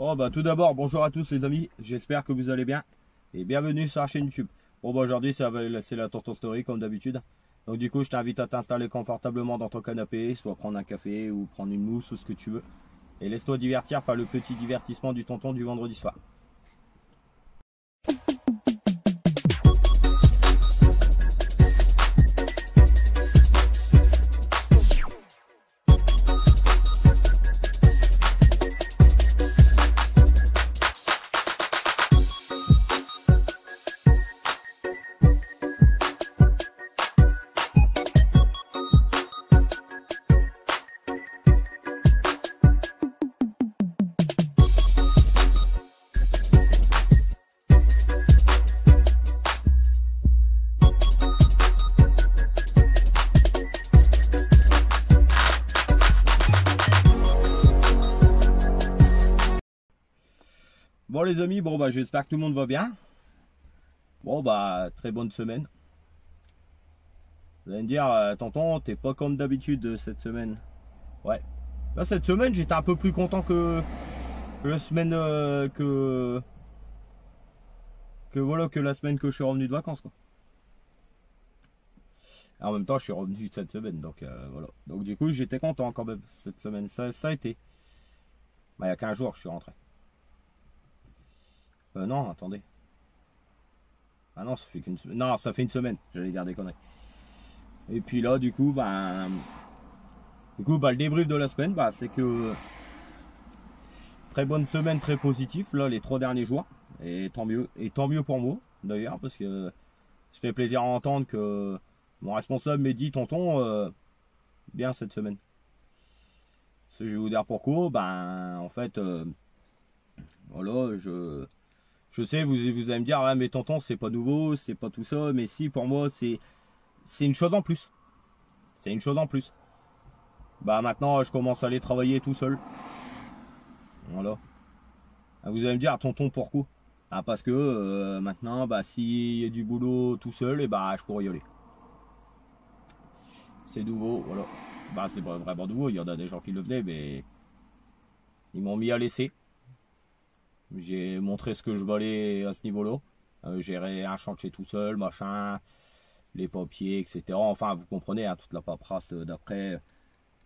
Bon bah tout d'abord, bonjour à tous les amis, j'espère que vous allez bien et bienvenue sur la chaîne YouTube. Bon bah aujourd'hui c'est la Tonton Story comme d'habitude. Donc du coup je t'invite à t'installer confortablement dans ton canapé, soit prendre un café ou prendre une mousse ou ce que tu veux. Et laisse-toi divertir par le petit divertissement du tonton du vendredi soir. Les amis, bon bah j'espère que tout le monde va bien. Bon bah très bonne semaine. Vous allez me dire, euh, tonton, t'es pas comme d'habitude euh, cette semaine. Ouais. Là cette semaine j'étais un peu plus content que, la semaine euh, que que voilà que la semaine que je suis revenu de vacances quoi. en même temps je suis revenu cette semaine donc voilà. Donc du coup j'étais content quand même cette semaine. Ça, a été. Bah, il y a 15 jours que je suis rentré. Euh, non, attendez. Ah non, ça fait qu'une. Non, ça fait une semaine. J'allais dire des conneries. Et puis là, du coup, ben. Du coup, bah, le débrief de la semaine, bah, c'est que. Très bonne semaine, très positif, là, les trois derniers jours. Et tant mieux. Et tant mieux pour moi, d'ailleurs, parce que ça fait plaisir à entendre que mon responsable m'ait dit, tonton, euh, bien cette semaine. Ce je vais vous dire pourquoi. Ben, en fait, euh, voilà, je je sais, vous, vous allez me dire, ah, mais tonton, c'est pas nouveau, c'est pas tout ça, mais si, pour moi, c'est, une chose en plus. C'est une chose en plus. Bah maintenant, je commence à aller travailler tout seul. Voilà. Ah, vous allez me dire, tonton, pourquoi? Ah parce que euh, maintenant, bah s'il y a du boulot tout seul, et eh bah je pourrais y aller. C'est nouveau, voilà. Bah c'est pas vraiment nouveau, il y en a des gens qui le faisaient, mais ils m'ont mis à laisser. J'ai montré ce que je valais à ce niveau-là. Euh, gérer un chantier tout seul, machin, les papiers, etc. Enfin, vous comprenez, hein, toute la paperasse d'après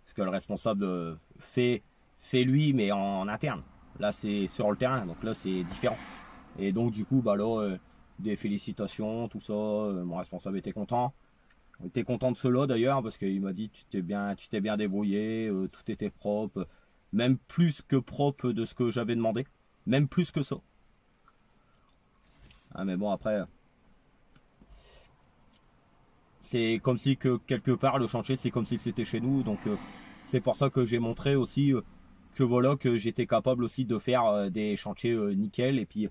ce que le responsable fait, fait lui, mais en, interne. Là, c'est sur le terrain, donc là, c'est différent. Et donc, du coup, bah là, euh, des félicitations, tout ça. Euh, mon responsable était content. Il était content de cela d'ailleurs, parce qu'il m'a dit tu t'es bien, tu t'es bien débrouillé, tout était propre, même plus que propre de ce que j'avais demandé. Même plus que ça. Ah, mais bon, après. C'est comme si que quelque part le chantier, c'est comme si c'était chez nous. Donc, euh, c'est pour ça que j'ai montré aussi euh, que voilà, que j'étais capable aussi de faire euh, des chantiers nickel. Et puis,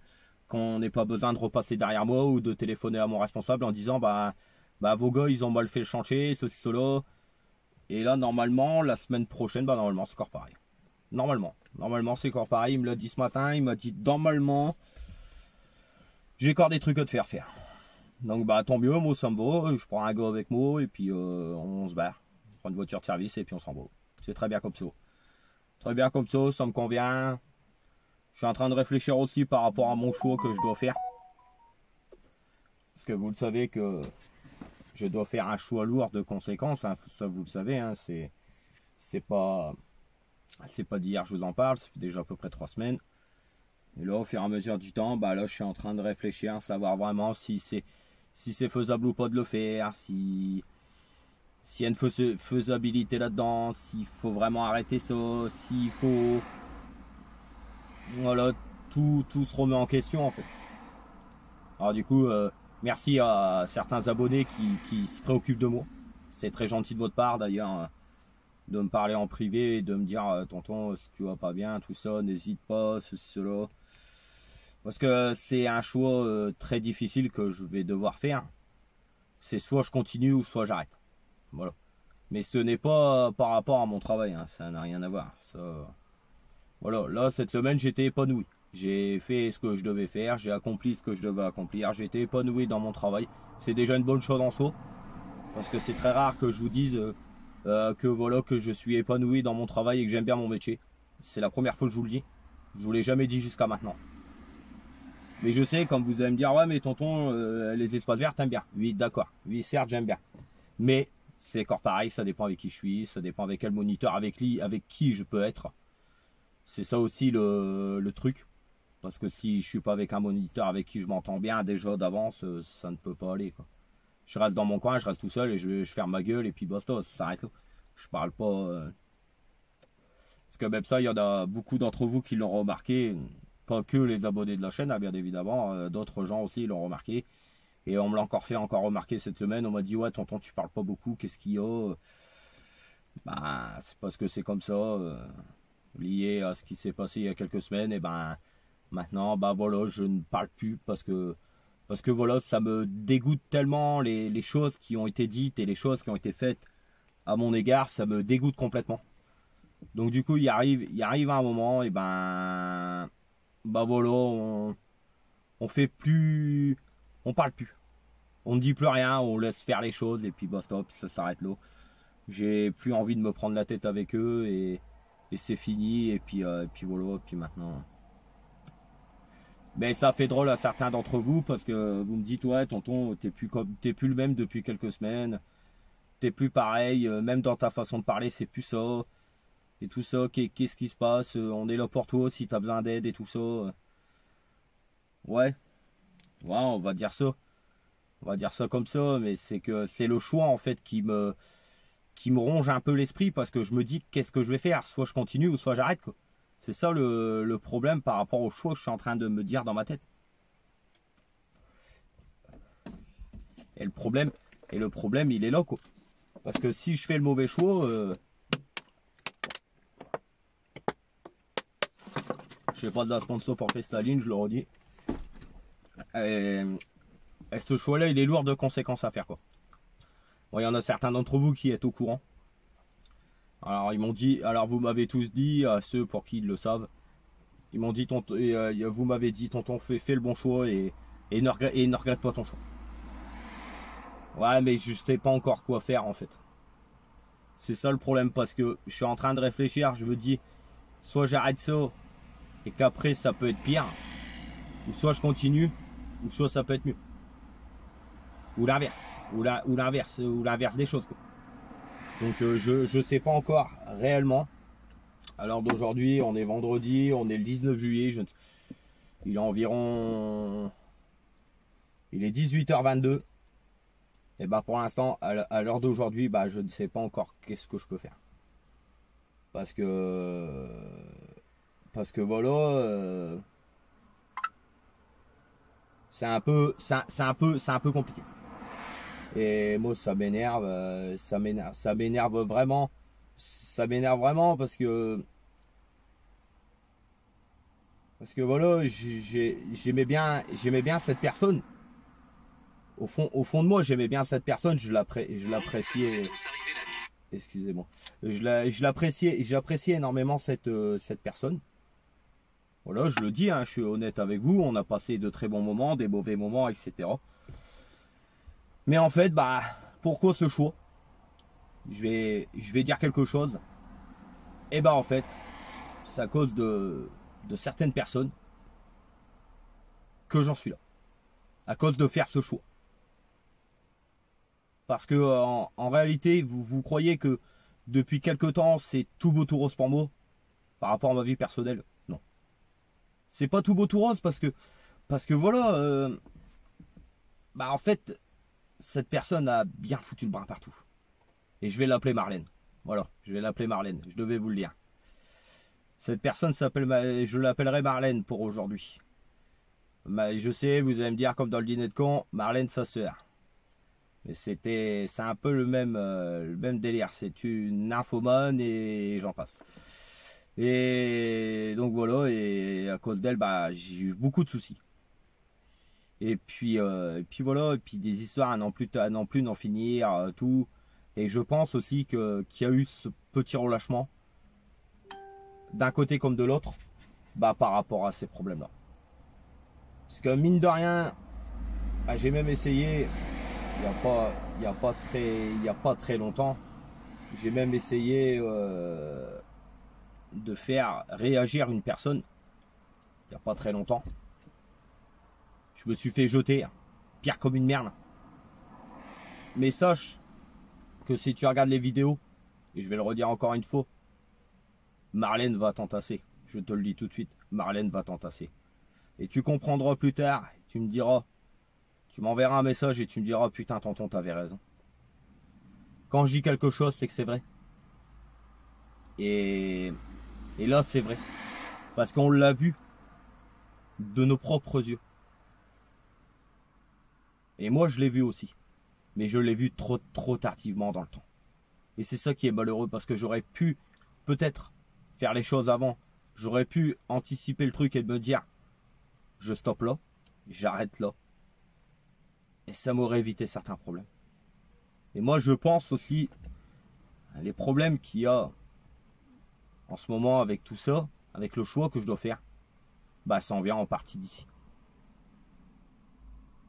qu'on n'ait pas besoin de repasser derrière moi ou de téléphoner à mon responsable en disant bah, bah vos gars, ils ont mal fait le chantier, ceci, cela. Et là, normalement, la semaine prochaine, bah, normalement, c'est encore pareil. Normalement. Normalement, c'est encore pareil. Il me l'a dit ce matin. Il m'a dit normalement, j'ai encore des trucs à te faire faire. Donc, bah, tant mieux. Moi, ça me va. Je prends un gars avec moi et puis euh, on se barre. On prend une voiture de service et puis on s'en va. C'est très bien comme ça. Très bien comme ça. Ça me convient. Je suis en train de réfléchir aussi par rapport à mon choix que je dois faire. Parce que vous le savez que je dois faire un choix lourd de conséquences. Hein. Ça, vous le savez. Hein. C'est pas c'est pas d'hier je vous en parle, ça fait déjà à peu près trois semaines. Et là, au fur et à mesure du temps, bah là, je suis en train de réfléchir, savoir vraiment si c'est si c'est faisable ou pas de le faire, si s'il y a une faisabilité là-dedans, s'il faut vraiment arrêter ça, s'il faut voilà, tout, tout se remet en question en fait. Alors du coup, euh, merci à certains abonnés qui, qui se préoccupent de moi. C'est très gentil de votre part d'ailleurs. De me parler en privé de me dire euh, tonton si tu vas pas bien tout ça n'hésite pas ceci cela. Parce que c'est un choix euh, très difficile que je vais devoir faire. C'est soit je continue ou soit j'arrête. Voilà. Mais ce n'est pas par rapport à mon travail hein. ça n'a rien à voir. Ça voilà. Là cette semaine j'étais épanoui. J'ai fait ce que je devais faire. J'ai accompli ce que je devais accomplir. J'étais épanoui dans mon travail. C'est déjà une bonne chose en soi. Parce que c'est très rare que je vous dise euh, que voilà que je suis épanoui dans mon travail et que j'aime bien mon métier. C'est la première fois que je vous le dis. Je vous l'ai jamais dit jusqu'à maintenant. Mais je sais, comme vous allez me dire, ouais, mais tonton, euh, les espaces verts, t'aimes bien. Oui, d'accord. Oui, certes, j'aime bien. Mais c'est encore pareil, ça dépend avec qui je suis, ça dépend avec quel moniteur, avec, qui, avec qui je peux être. C'est ça aussi le, le, truc. Parce que si je suis pas avec un moniteur avec qui je m'entends bien déjà d'avance, euh, ça ne peut pas aller. Quoi. Je reste dans mon coin, je reste tout seul et je, ferme ma gueule et puis basta, ça s'arrête. Je parle pas. Euh, parce que même ça, il y en a beaucoup d'entre vous qui l'ont remarqué. Pas que les abonnés de la chaîne, hein, bien évidemment. Euh, d'autres gens aussi l'ont remarqué. Et on me l'a encore fait encore remarquer cette semaine. On m'a dit ouais tonton tu parles pas beaucoup, qu'est-ce qu'il y a Ben c'est parce que c'est comme ça. Euh, lié à ce qui s'est passé il y a quelques semaines. Et ben maintenant bah voilà je ne parle plus parce que parce que voilà ça me dégoûte tellement les, les choses qui ont été dites et les choses qui ont été faites à mon égard, ça me dégoûte complètement. Donc du coup, il arrive, il arrive un moment, et ben, bah voilà, on, fait plus, on parle plus, on ne dit plus rien, on laisse faire les choses et puis bah stop, ça s'arrête là. J'ai plus envie de me prendre la tête avec eux et, et c'est fini et puis euh, et puis voilà, et puis maintenant. Mais ça fait drôle à certains d'entre vous parce que vous me dites ouais tonton t'es plus t'es plus le même depuis quelques semaines t'es plus pareil euh, même dans ta façon de parler c'est plus ça et tout ça, qu'est-ce qui se passe, euh, on est là pour toi si t'as besoin d'aide et tout ça. Ouais. Ouais, on va dire ça. On va dire ça comme ça, mais c'est que c'est le choix en fait qui me qui me ronge un peu l'esprit parce que je me dis qu'est-ce que je vais faire, soit je continue ou soit j'arrête. C'est ça le, problème par rapport au choix que je suis en train de me dire dans ma tête. Et le problème, et le problème, il est là quoi. Parce que si je fais le mauvais choix, euh, Je pas de la sponsor pour Festaline, je le redis. Et, ce choix-là, il est lourd de conséquences à faire. quoi. Bon, il y en a certains d'entre vous qui êtes au courant. Alors, ils m'ont dit, alors vous m'avez tous dit, à ceux pour qui ils le savent, ils m'ont dit, euh, vous m'avez dit, tonton, fais, fais le bon choix et, ne regrette, pas ton choix. Ouais, mais je sais pas encore quoi faire en fait. C'est ça le problème parce que je suis en train de réfléchir, je me dis, soit j'arrête ça et qu'après ça peut être pire, ou soit je continue, ou soit ça peut être mieux. Ou l'inverse, ou l'inverse, ou l'inverse des choses. Donc euh, je ne sais pas encore réellement. Alors d'aujourd'hui, on est vendredi, on est le 19 juillet, il est environ il est 18h22. Et bah pour l'instant, à l'heure d'aujourd'hui, bah je ne sais pas encore qu'est-ce que je peux faire. Parce que parce que voilà, euh, c'est un peu, c'est un peu, c'est un peu compliqué. Et moi, ça m'énerve, euh, ça m'énerve, ça m'énerve vraiment, ça m'énerve vraiment parce que, parce que voilà, j'aimais bien, j'aimais bien cette personne. Au fond, au fond de moi, j'aimais bien cette personne, je l'appréciais. Excusez-moi. Je l'appréciais, j'appréciais énormément cette, euh, cette personne. Voilà, je le dis, hein, je suis honnête avec vous, on a passé de très bons moments, des mauvais moments, etc. Mais en fait, bah, pourquoi ce choix je vais, dire quelque chose. Et bah en fait, c'est à cause de, certaines personnes que j'en suis là. À cause de faire ce choix. Parce que en, réalité, vous, croyez que depuis quelque temps, c'est tout beau tout rose pour moi par rapport à ma vie personnelle? C'est pas tout beau tout rose parce que parce que voilà euh, bah en fait cette personne a bien foutu le bras partout. Et je vais l'appeler Marlène. Voilà je vais l'appeler Marlène. Je devais vous le dire. Cette personne s'appelle je l'appellerai Marlène pour aujourd'hui. Je sais vous allez me dire comme dans le dîner de con Marlène sa sœur. Mais c'était c'est un peu le même euh, délire. C'est une infomone et j'en passe. Et donc voilà, et à cause d'elle, bah, j'ai eu beaucoup de soucis. Et puis, euh, et puis voilà, et puis des histoires à n'en plus, non plus n'en finir, euh, tout. Et je pense aussi que qu'il y a eu ce petit relâchement d'un côté comme de l'autre, bah par rapport à ces problèmes-là. Parce que mine de rien, bah, j'ai même essayé, il n'y a pas, il y a pas très, il y a pas très longtemps, j'ai même essayé. Euh, de faire réagir une personne il n'y a pas très longtemps. Je me suis fait jeter, pire comme une merde. Mais sache que si tu regardes les vidéos, et je vais le redire encore une fois, Marlène va t'entasser. Je te le dis tout de suite, Marlène va t'entasser. Et tu comprendras plus tard, tu me diras, tu m'enverras un message et tu me diras, putain, tonton, t'avais raison. Quand je dis quelque chose, c'est que c'est vrai. Et, et là, c'est vrai. Parce qu'on l'a vu de nos propres yeux. Et moi, je l'ai vu aussi. Mais je l'ai vu trop, trop tardivement dans le temps. Et c'est ça qui est malheureux parce que j'aurais pu peut-être faire les choses avant. J'aurais pu anticiper le truc et me dire je stoppe là, j'arrête là. Et ça m'aurait évité certains problèmes. Et moi je pense aussi les problèmes qu'il y a en ce moment avec tout ça, avec le choix que je dois faire, bah ça en vient en partie d'ici.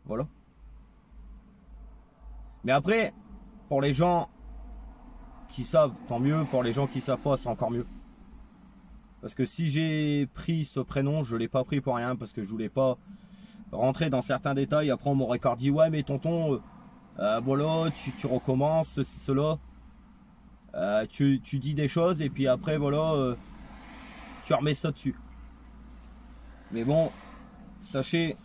Voilà. Mais après, pour les gens qui savent, tant mieux. Pour les gens qui savent pas, c'est encore mieux. Parce que si j'ai pris ce prénom, je l'ai pas pris pour rien parce que je voulais pas rentrer dans certains détails. Après, on m'aurait encore dit ouais, mais tonton, euh, euh, voilà, tu, recommences ceci, cela. Euh, tu, dis des choses et puis après, voilà, tu remets ça dessus. Mais bon, sachez,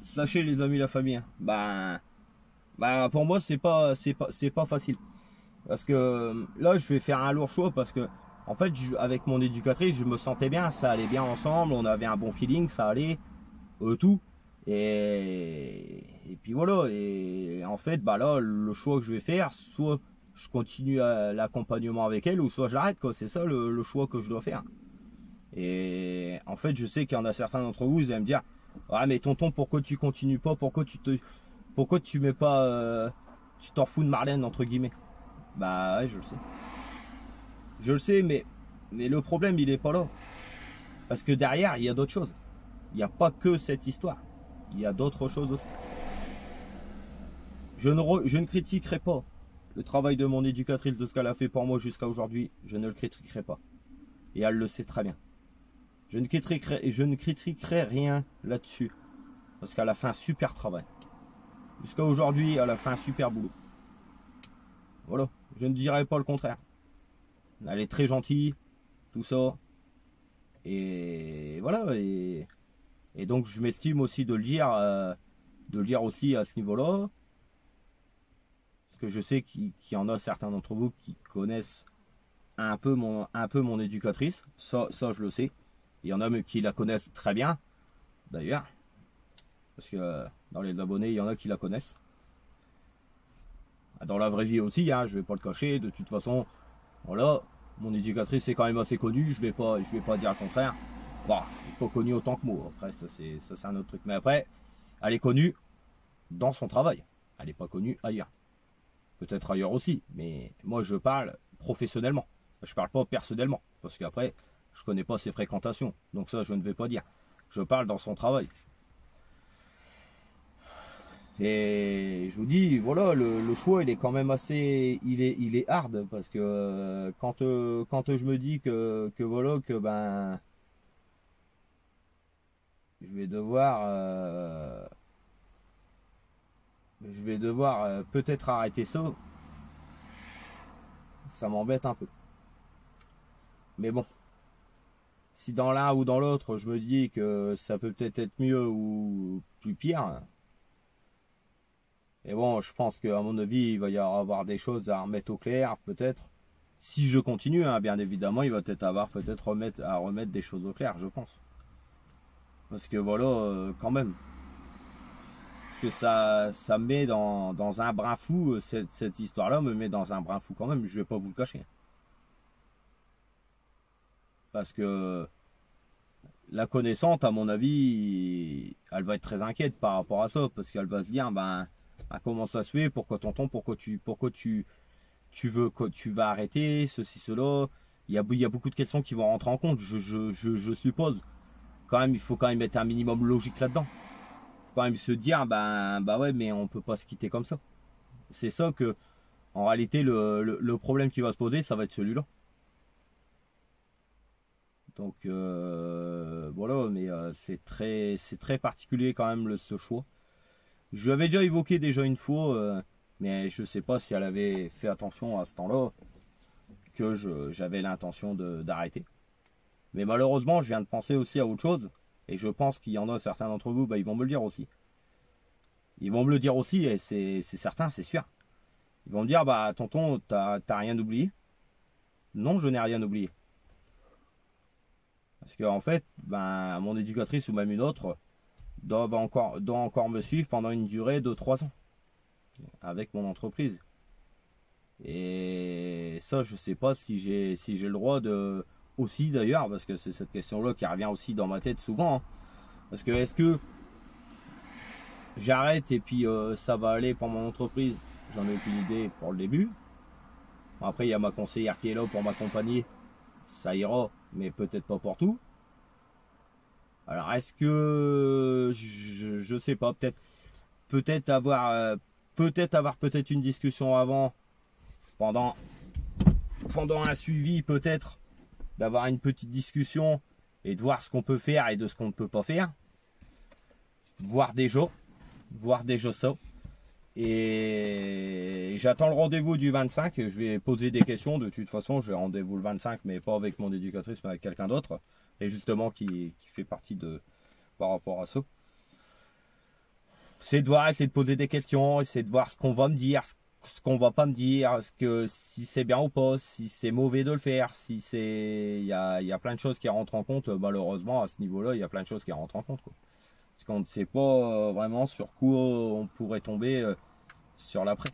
sachez les amis, la famille, hein. bah, bah pour moi c'est pas, c'est pas, c'est pas facile. Parce que euh, là, je vais faire un lourd choix parce que, en fait, avec mon éducatrice, je me sentais bien, ça allait bien ensemble, on avait un bon feeling, ça allait, euh, tout. Et, et puis voilà. Et en fait, bah là, le choix que je vais faire, soit je continue l'accompagnement avec elle, ou soit je l'arrête, quoi. C'est ça le, choix que je dois faire. Et en fait, je sais qu'il y en a certains d'entre vous, vous allez me dire, ah mais tonton, pourquoi tu continues pas, pourquoi tu te, pourquoi tu mets pas, euh, tu t'en fous de Marlène entre guillemets? Bah ouais, je le sais. Je le sais, mais, mais le problème, il est pas là. Parce que derrière, il y a d'autres choses. Il n'y a pas que cette histoire. Il y a d'autres choses aussi. Je ne, je ne critiquerai pas le travail de mon éducatrice, de ce qu'elle a fait pour moi jusqu'à aujourd'hui. Je ne le critiquerai pas. Et elle le sait très bien. Je ne critiquerai, je ne critiquerai rien là-dessus. Parce qu'elle a fait un super travail. Jusqu'à aujourd'hui, elle a fait un super boulot. Voilà. Je ne dirais pas le contraire. Elle est très gentille, tout ça. Et voilà. Et, donc je m'estime aussi de le dire, euh, de le dire aussi à ce niveau-là. Parce que je sais qu'il y en a certains d'entre vous qui connaissent un peu mon, un peu mon éducatrice. Ça, ça, je le sais. Il y en a même qui la connaissent très bien, d'ailleurs. Parce que dans les abonnés, il y en a qui la connaissent. Dans la vraie vie aussi, hein, je vais pas le cacher. De toute façon, voilà, mon éducatrice est quand même assez connue. Je vais vais pas dire le contraire. Bon, pas connue autant que moi. Après, ça c'est, un autre truc. Mais après, elle est connue dans son travail. Elle n'est pas connue ailleurs. Peut-être ailleurs aussi, mais moi je parle professionnellement. Je parle pas personnellement, parce qu'après, je connais pas ses fréquentations. Donc ça, je ne vais pas dire. Je parle dans son travail. Et je vous dis, voilà, le, choix, il est quand même assez, il est, il est hard parce que euh, quand, euh, quand je me dis que, que voilà, que ben, je vais devoir, euh, je vais devoir peut-être arrêter ça. Ça m'embête un peu. Mais bon, si dans l'un ou dans l'autre, je me dis que ça peut peut-être être mieux ou plus pire et bon, je pense qu'à mon avis, il va y avoir des choses à remettre au clair, peut-être. Si je continue, hein, bien évidemment, il va peut-être avoir peut-être remettre, à remettre des choses au clair, je pense. Parce que voilà, euh, quand même. Parce que ça, ça me met dans, un brin fou, euh, cette, histoire-là me met dans un brin fou quand même, je vais pas vous le cacher. Parce que la connaissante, à mon avis, elle va être très inquiète par rapport à ça, parce qu'elle va se dire, ben, ah, comment ça se fait? Pourquoi t'entends? Pourquoi tu pourquoi tu tu veux tu vas arrêter? Ceci cela. Il y a beaucoup de questions qui vont rentrer en compte je, suppose. Quand même il faut quand même mettre un minimum logique là-dedans. Il faut quand même se dire ben bah ouais mais on peut pas se quitter comme ça. C'est ça que en réalité le, le, problème qui va se poser ça va être celui-là. Donc euh, voilà mais c'est très, très particulier quand même ce choix. Je l'avais déjà évoqué déjà une fois, mais je sais pas si elle avait fait attention à ce temps-là que j'avais l'intention d'arrêter. Mais malheureusement, je viens de penser aussi à autre chose. Et je pense qu'il y en a certains d'entre vous, bah, ils vont me le dire aussi. Ils vont me le dire aussi, et c'est certain, c'est sûr. Ils vont me dire, bah tonton, t'as rien oublié? Non, je n'ai rien oublié. Parce qu'en en fait, ben, mon éducatrice ou même une autre doit encore, doit encore me suivre pendant une durée de 3 ans avec mon entreprise. Et ça, je sais pas si j'ai si j'ai le droit de aussi d'ailleurs, parce que c'est cette question-là qui revient aussi dans ma tête souvent. Hein. Parce que est-ce que j'arrête et puis euh, ça va aller pour mon entreprise? J'en ai aucune idée pour le début. après, il y a ma conseillère qui est là pour m'accompagner. Ça ira, mais peut-être pas pour tout. Alors, est-ce que je, je sais pas, peut-être peut-être avoir euh, peut-être avoir peut-être une discussion avant pendant pendant un suivi peut-être d'avoir une petite discussion et de voir ce qu'on peut faire et de ce qu'on ne peut pas faire. Voir déjà, voir déjà ça. Et j'attends le rendez-vous du 25. Je vais poser des questions. De toute façon, j'ai rendez-vous le 25, mais pas avec mon éducatrice, mais avec quelqu'un d'autre. Et justement, qui, fait partie de par rapport à ça. C'est de voir, essayer de poser des questions, essayer de voir ce qu'on va me dire, ce qu'on va pas me dire, ce que si c'est bien ou pas, si c'est mauvais de le faire, si c'est, il y a, y a, plein de choses qui rentrent en compte. Malheureusement, à ce niveau-là, il y a plein de choses qui rentrent en compte. Quoi. Parce qu'on ne sait pas euh, vraiment sur quoi on pourrait tomber euh, sur l'après.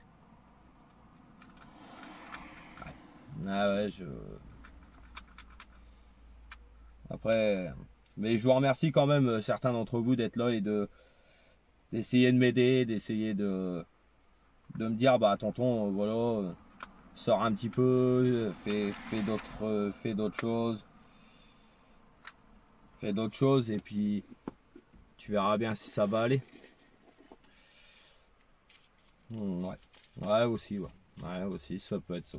Ah ouais, je. Après, mais je vous remercie quand même euh, certains d'entre vous d'être là et de d'essayer de m'aider, d'essayer de de me dire bah tonton voilà sors un petit peu fais, fais d'autres fais d'autres choses. Fais d'autres choses et puis tu verras bien si ça va aller. Hmm, ouais. Ouais aussi ouais. ouais aussi ça peut être ça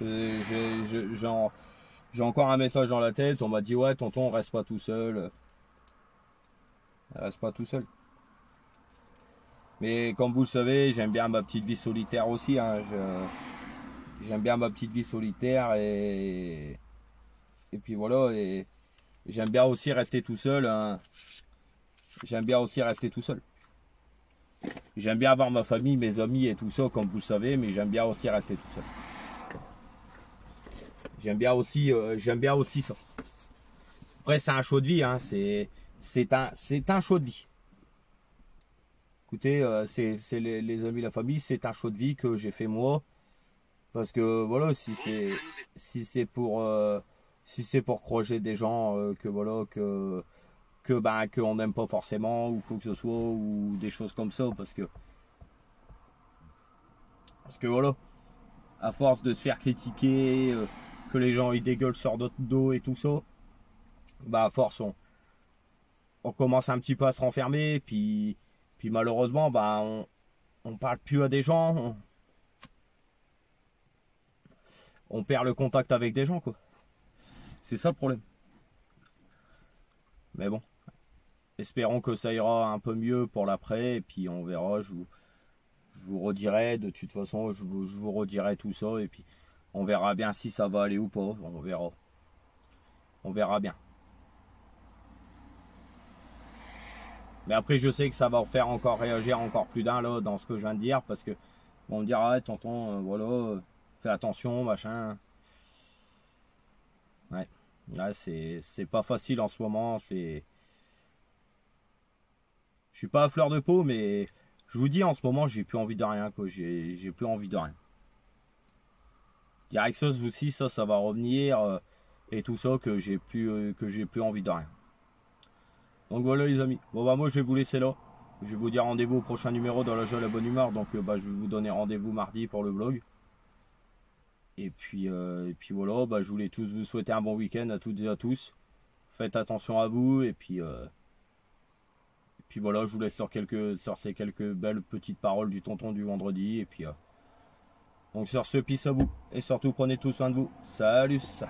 j'ai encore un message dans la tête on m'a dit ouais tonton reste pas tout seul reste pas tout seul. Mais comme vous le savez, j'aime bien ma petite vie solitaire aussi. Hein. J'aime bien ma petite vie solitaire et, et puis voilà. Et j'aime bien aussi rester tout seul. Hein. J'aime bien aussi rester tout seul. J'aime bien avoir ma famille, mes amis et tout ça, comme vous le savez, mais j'aime bien aussi rester tout seul. J'aime bien aussi, euh, j'aime bien aussi ça. Après, c'est un show de vie, hein. C'est, c'est un, c'est un show de vie. Écoutez, euh, c'est, les, les, amis, la famille, c'est un show de vie que j'ai fait moi. Parce que voilà, si c'est, si c'est pour, euh, si c'est pour croiser des gens euh, que voilà, que, que ben, qu'on n'aime pas forcément ou quoi que ce soit ou des choses comme ça, parce que, parce que voilà, à force de se faire critiquer, que les gens ils dégueulent sur d'autres dos et tout ça, bah force on, on commence un petit peu à se renfermer, puis, puis malheureusement, bah, on, on parle plus à des gens, on, perd le contact avec des gens, quoi. C'est ça le problème. Mais bon, espérons que ça ira un peu mieux pour l'après, et puis on verra, je vous, je vous redirai, de toute façon, je vous, je vous redirai tout ça, et puis on verra bien si ça va aller ou pas, on verra. On verra bien. Mais après, je sais que ça va faire encore réagir encore plus d'un dans ce que je viens de dire parce que on me dira, tonton, euh, voilà, fais attention, machin. Ouais, là c'est pas facile en ce moment. C'est, je suis pas à fleur de peau, mais je vous dis en ce moment, j'ai plus envie de rien, j'ai plus envie de rien. Direct ça aussi, ça, ça va revenir euh, et tout ça que j'ai plus euh, plus envie de rien. Donc voilà les amis. Bon bah moi je vais vous laisser là. Je vais vous dire rendez-vous au prochain numéro dans la joie la bonne humeur. Donc euh, bah je vais vous donner rendez-vous mardi pour le vlog. Et puis, et puis voilà, bah, je voulais tous vous souhaiter un bon week-end à toutes et à tous. Faites attention à vous et puis et puis voilà, je vous laisse sur quelques sur ces quelques belles petites paroles du tonton du vendredi et puis Donc sur ce, peace à vous. Et surtout, prenez tout soin de vous. Salut ça